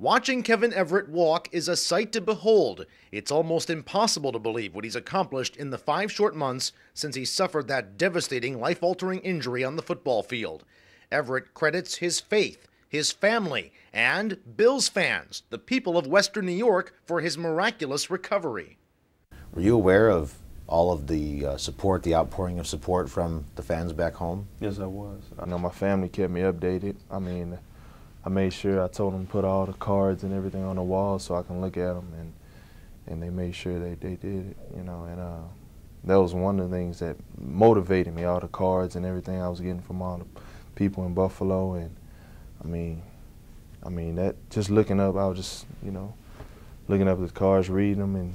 Watching Kevin Everett walk is a sight to behold. It's almost impossible to believe what he's accomplished in the five short months since he suffered that devastating, life altering injury on the football field. Everett credits his faith, his family, and Bills fans, the people of Western New York, for his miraculous recovery. Were you aware of all of the uh, support, the outpouring of support from the fans back home? Yes, I was. I know my family kept me updated. I mean, I made sure I told them to put all the cards and everything on the wall so I can look at them, and and they made sure they they did it, you know. And uh, that was one of the things that motivated me. All the cards and everything I was getting from all the people in Buffalo, and I mean, I mean that just looking up, I was just you know looking up the cards, reading them, and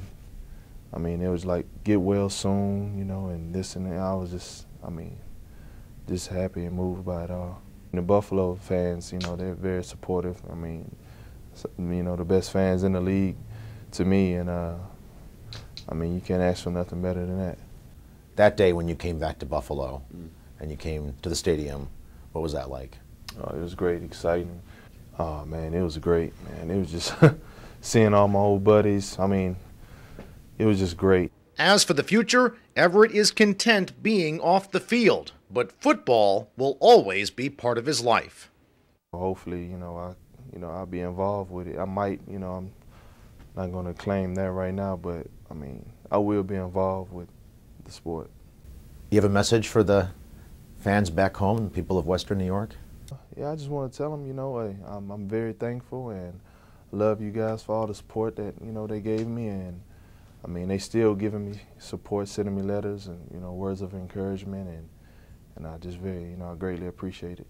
I mean it was like get well soon, you know, and this and that. I was just, I mean, just happy and moved by it all. The Buffalo fans, you know, they're very supportive. I mean, you know, the best fans in the league to me, and uh, I mean, you can't ask for nothing better than that. That day when you came back to Buffalo mm. and you came to the stadium, what was that like? Oh, it was great, exciting. Oh man, it was great, man. It was just seeing all my old buddies. I mean, it was just great. As for the future, Everett is content being off the field, but football will always be part of his life. Hopefully, you know, I, you know, I'll be involved with it. I might, you know, I'm not going to claim that right now, but I mean, I will be involved with the sport. You have a message for the fans back home, and people of Western New York? Yeah, I just want to tell them, you know, hey, I'm, I'm very thankful and love you guys for all the support that you know they gave me and I mean, they still giving me support, sending me letters and you know words of encouragement, and and I just very you know I greatly appreciate it.